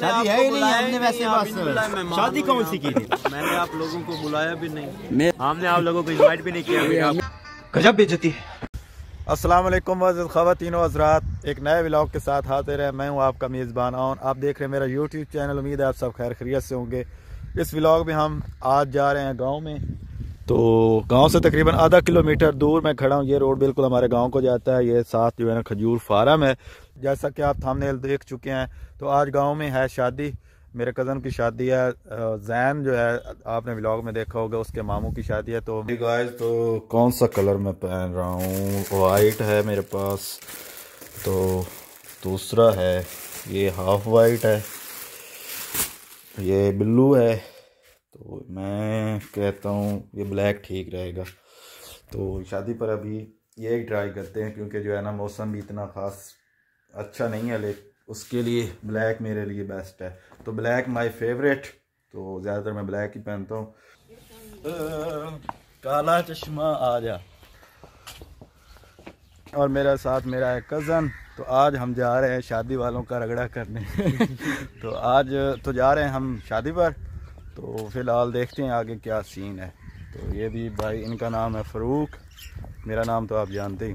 शादी है ही नहीं हमने वैसे बस शादी कौन सी की थी? मैंने आप लोगों को बुलाया भी नहीं। हमने आप लोगों को इनवाइट भी नहीं किया गजब बेचती है। अस्सलाम वालेकुम वज़ ख़वातीन हज़रात। एक नए व्लॉग के साथ हाजिर है मैं हूँ आपका मेज़बान और आप देख रहे हैं मेरा यूट्यूब चैनल उम्मीद है आप सब खैर खरीत से होंगे। इस व्लॉग में हम आज जा रहे हैं गाँव में। तो गाँव से तकरीबन आधा किलोमीटर दूर मैं खड़ा हूँ। ये रोड बिल्कुल हमारे गाँव को जाता है। ये साथ जो है ना खजूर फार्म है। जैसा कि आप थामनेल देख चुके हैं तो आज गाँव में है शादी। मेरे कज़न की शादी है जैन जो है, आपने व्लॉग में देखा होगा, उसके मामू की शादी है तो गाइस तो कौन सा कलर मैं पहन रहा हूँ? वाइट है मेरे पास तो दूसरा है, ये हाफ़ वाइट है, ये ब्लू है तो मैं कहता हूँ, ये ब्लैक ठीक रहेगा। तो शादी पर अभी ये ट्राई करते हैं, क्योंकि जो है ना, मौसम भी इतना ख़ास अच्छा नहीं है लेकिन उसके लिए ब्लैक मेरे लिए बेस्ट है। तो ब्लैक माय फेवरेट तो ज़्यादातर मैं ब्लैक ही पहनता हूँ। काला चश्मा आ जा। और मेरा साथ मेरा है कज़न तो आज हम जा रहे हैं शादी वालों का रगड़ा करने। तो आज तो जा रहे हैं हम शादी पर। तो फ़िलहाल देखते हैं आगे क्या सीन है। तो ये भी भाई, इनका नाम है फ़रूक। मेरा नाम तो आप जानते ही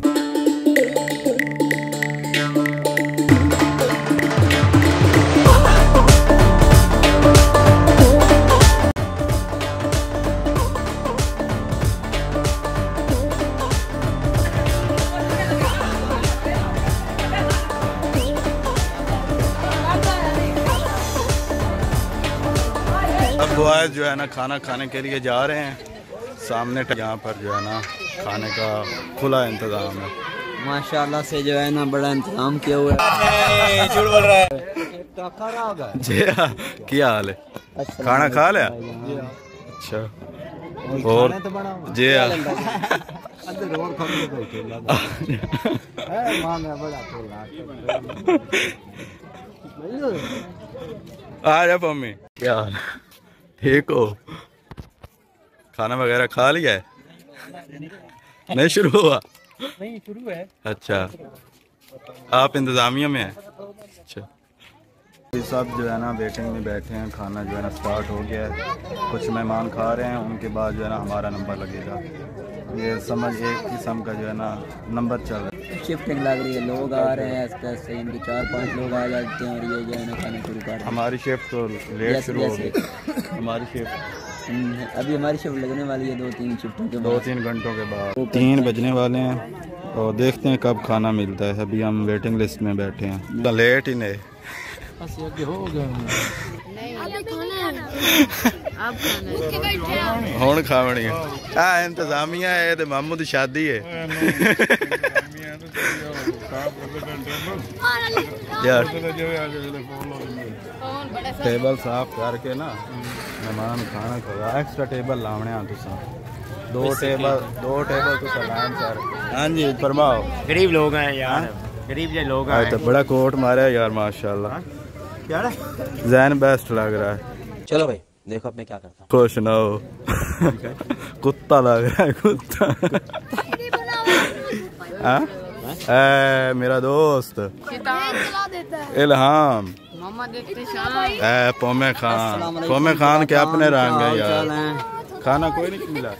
बॉयज़ जो है ना खाना खाने के लिए जा रहे हैं। सामने यहाँ पर जो है ना खाने का खुला इंतज़ाम है। माशाल्लाह से जो है ना बड़ा इंतज़ाम किया हुआ है। झूठ बोल रहा है। जी हाँ, क्या हाल है। अच्छा, खाना खा लिया? अच्छा। और जी हाँ। आ जा मम्मी। क्या हाल है? ठीक हो। खाना वगैरह खा लिया है? नहीं शुरू हुआ। नहीं शुरू है। अच्छा। आप इंतज़ामिया में हैं? अच्छा। ये सब जो है ना वेटिंग में बैठे हैं खाना जो है ना स्टार्ट हो गया है। कुछ मेहमान खा रहे हैं उनके बाद जो है ना हमारा नंबर लगेगा। ये समझ एक किस्म का जो है ना नंबर चल रहा है। शिफ्टिंग लग रही है लोग आ रहे हैं ऐसे ऐसे इनके चार पाँच लोग आ जाते हैं और ये जो है ना खाना शुरू कर हमारी शिफ्ट तो लेट शुरू हो गई। हमारी शिफ्ट हम्म, अभी हमारी शिफ्ट लगने वाली है दो तीन शिफ्टों के दो तीन घंटों के बाद। तीन बजने वाले हैं और देखते हैं कब खाना मिलता है। अभी हम वेटिंग लिस्ट में बैठे हैं। लेट ही नहीं। ਹੁਣ ਖਾਵਣੀ ਆ ਇੰਤਜ਼ਾਮੀਆ ਹੈ ਤੇ ਮਾਮੂ ਦੀ ਸ਼ਾਦੀ ਹੈ ਯਾਰ ਟੇਬਲ ਸਾਫ਼ ਕਰਕੇ ਨਾ ਮਹਿਮਾਨ ਖਾਣਾ ਖਵਾ ਐਕਸਟਰਾ ਟੇਬਲ ਲਾਉਣੇ ਆ ਤੁਸੀਂ ਦੋ ਟੇਬਲ ਦੋ ਟੇਬਲ ਤੁਸੀਂ ਲਾਣ ਸਰ ਹਾਂਜੀ ਫਰਮਾਓ गरीब लोग हैं यार गरीब जो लोग आज तो बड़ा कोट मारा है यार माशाल्लाह यार जैन बेस्ट लग रहा है चलो भाई देखो अब मैं क्या करता हूँ। कुछ ना हो कुत्ता लग रहा है कुत्ता। आ? ए, मेरा दोस्त। इल्हाम। पोमे खान। पोमे खान के अपने रंग है यार। खाना कोई नहीं मिला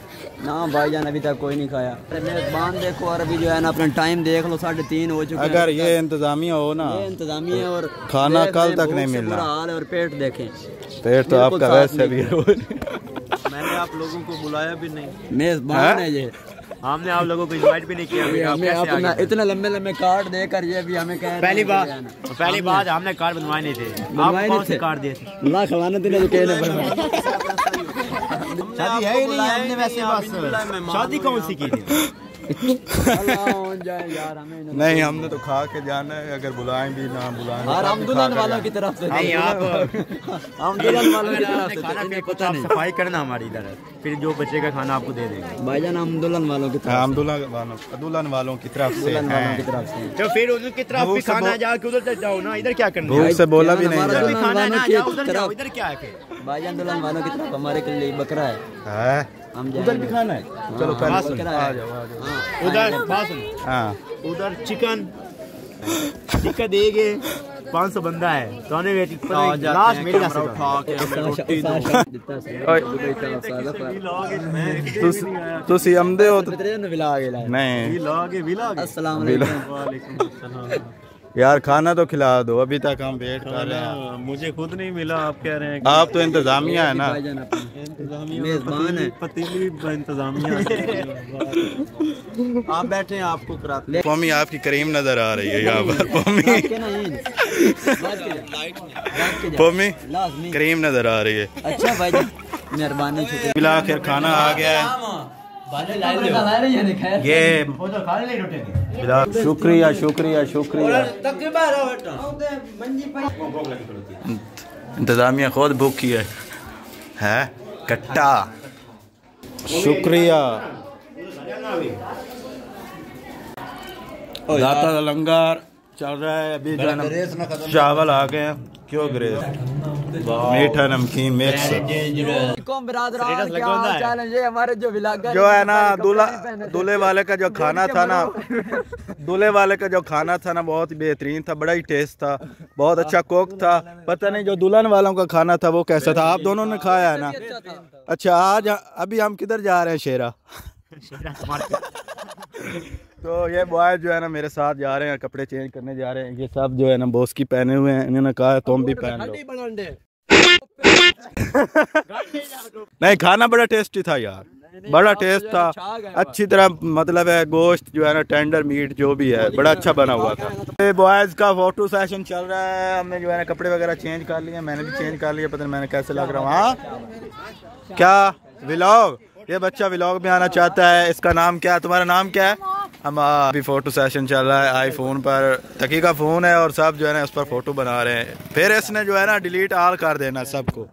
ना भाईजान अभी तक कोई नहीं खाया। मेजबान देखो और अभी जो है ना अपना टाइम देख लो साढ़े तीन हो चुके अगर ये इंतजामिया हो ना ये इंतजामी है और खाना कल तक नहीं मिलना। बुरा हाल है और पेट देखें। पेट तो आपका वैसे भी है। मैंने आप लोगों को बुलाया भी नहीं। मेजबान है? ये हमने आप लोगों को इनवाइट भी नहीं किया ये आप हमें कैसे आ अपना गए? इतने लंबे लंबे कार्ड देकर ये भी हमें कह पहली बार पहली बात हमने कार्ड बनवाए नहीं थे। आप बनवाए कौन नहीं से थे? कार्ड दिए थे? अल्लाह खवाना तेने जो कहने पड़ा शादी है ही नहीं हमने वैसे बस शादी कौन सी की थी? यार हमें नहीं हमने तो खा के जाना है अगर बुलाएँ भी ना बुलाएँ और हम दुल्हन वालों की तरफ़ से नहीं आप हम दुल्हन वालों की तरफ़ से खाना तो पता नहीं। सफ़ाई करना हमारी इधर फिर जो बचेगा खाना आपको दे देंगे। भाईजान हम दुल्हन वालों की तरफ़ हम दुल्हन वालों दुल्हन वालों की तरफ़ से दुल्हन वालों की हैं तरफ़ से। तो फिर उनकी तरफ़ भी खाना जाके उधर जाओ ना इधर क्या करना भूख है से बोला भी नहीं जा खाना ना जाओ उधर जाओ इधर क्या है फिर? भाईजान दुल्हन वालों की तरफ़ हमारे के लिए बकरा है। है? उधर भी जाएंगे। खाना है चलो हाँ, पहले बकरा आ है। जाओ आ जाओ हाँ, उधर बात सुन, हाँ उधर चिकन टिकट देगे पाँच सौ बंदा है तो आने वेट लास्ट मेरे का उठा के हमें रोटी दो ਤੁਸੀਂ ਤੁਸੀਂ ਆਉਂਦੇ ਹੋ ਤਾਂ- विला गेला नहीं विलागे विलागे अस्सलाम विला- वालेकुम वालेकुम अस्सलाम यार खाना तो खिला दो अभी तक हम वेट कर रहे हैं। मुझे खुद नहीं मिला आप कह रहे हैं कि आप तो इंतजामिया है ना। इंतजामिया मेजबान है। पतीली पतीली इंतजामिया आप बैठे हैं आपको कराते आपकी करीम नज़र आ रही है यहाँ पर मम्मी। लाजमी। करीम नज़र आ रही है। अच्छा भाई मेहरबानी शुक्रिया। बिला आखिर खाना आ गया है। ये शुक्रिया शुक्रिया शुक्रिया। इंतजामिया खुद बुक की है। है? कट्टा। शुक्रिया। दाता लंगर चल रहा है अभी जो है चावल आ गए क्यों ग्रेस? मीठा नमकीन मिक्स है। हमारे जो जो है ना दूल्हा दूल्हे वाले का जो खाना था ना दूल्हे वाले का जो खाना था ना बहुत ही बेहतरीन था बड़ा ही टेस्ट था बहुत अच्छा कोक था। पता नहीं जो दुल्हन वालों का खाना था वो कैसा था। आप दोनों ने खाया है ना? अच्छा आज अभी हम किधर जा रहे हैं शेरा? तो ये बॉय जो है ना मेरे साथ जा रहे हैं कपड़े चेंज करने जा रहे हैं। ये सब जो है ना बॉस की पहने हुए हैं इन्होंने कहा तुम भी पहन लो। नहीं खाना बड़ा टेस्टी था यार। बड़ा टेस्ट था। अच्छी तरह मतलब है गोश्त जो है ना टेंडर मीट जो भी है बड़ा अच्छा बना हुआ था। ये बॉयज़ का फ़ोटो सेशन चल रहा है। हमने जो है ना कपड़े वगैरह चेंज कर लिए मैंने भी चेंज कर लिया पता नहीं मैंने कैसे लग रहा हूँ। हाँ? क्या? व्लॉग ये बच्चा व्लॉग में आना चाहता है इसका नाम क्या है? तुम्हारा नाम क्या है? हम अभी फ़ोटो सेशन चल रहा है आईफोन पर तकी का फ़ोन है और सब जो है ना उस पर फ़ोटो बना रहे हैं फिर इसने जो है ना डिलीट आल कर देना सबको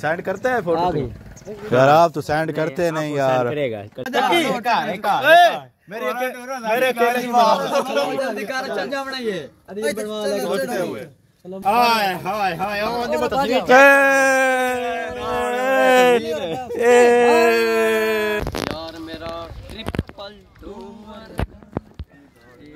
सेंड करते हैं फ़ोटो यार आप तो सेंड करते नहीं यार चल जा बना ये अरे बनवा लगा हाय हाय हाय और बता यार मेरा ट्रिपल टूमर ये भी आखना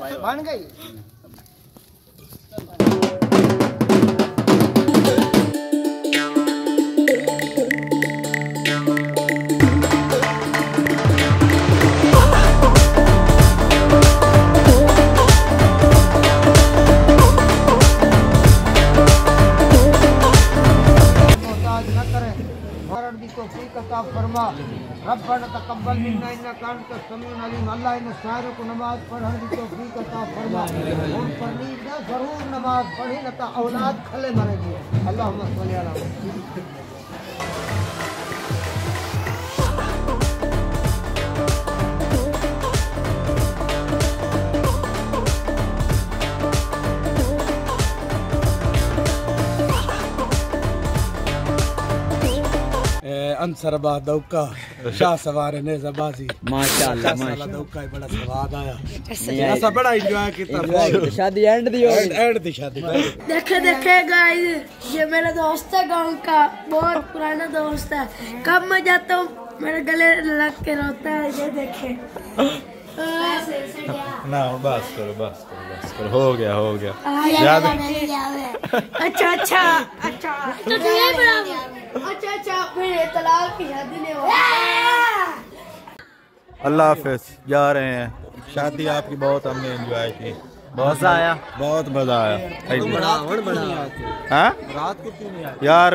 बन गई। की तौफीक अता फरमा, रब्बना तकब्बल मिन्ना इन्नका अंतस समीउल अलीम, अल्लाह इन सारे को नमाज़ पढ़ने की तौफीक अता फरमा। उन पर नींद ना ज़रूर नमाज़ पढ़े न तो औलाद खले मरेगी। अल्लाहुम्मा सल्ली अला मुहम्मद। अंसर बा दौका शाह सवार ने जबाजी। माशाल्लाह माशाल्लाह दौका ही बड़ा स्वाद आया। ऐसा बड़ा एंजॉय किया शादी एंड दी होगी। एंड दी शादी। देखे देखे गाइस ये मेरा दोस्त है गाँव का बहुत पुराना दोस्त है। कब मैं जाता हूँ मेरे गले लग के रोता है ये देखे। ना बस करो बस करो बस करो। हो गया हो गया। अच्छा अच्छा अच्छा। अच्छा अच्छा फिर तलाक की शादी ने अल्लाह हाफिज, जा रहे हैं। शादी आपकी बहुत हमने एंजॉय की। बहुत मज़ा आया। बहुत मज़ा आया। हाँ? रात को क्यों नहीं आए? यार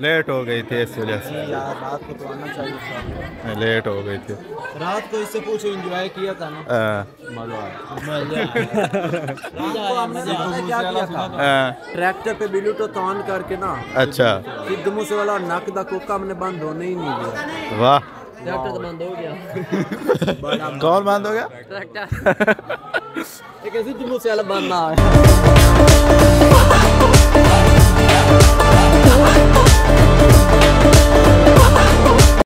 लेट हो गई थी इस वजह से। यार रात को तो आना चाहिए लेट हो गई थी। रात को इससे पूछो एंजॉय किया था ना? हाँ, क्या किया था? हाँ, ट्रैक्टर पे ब्लूटूथ ऑन करके ना अच्छा। सिद्ध मूसे वाला नक दा कोका हमने बंद होने ही नहीं दिया। वाह। ट्रैक्टर तो बंद हो गया? कौन बंद हो गया ट्रैक्टर बंद ना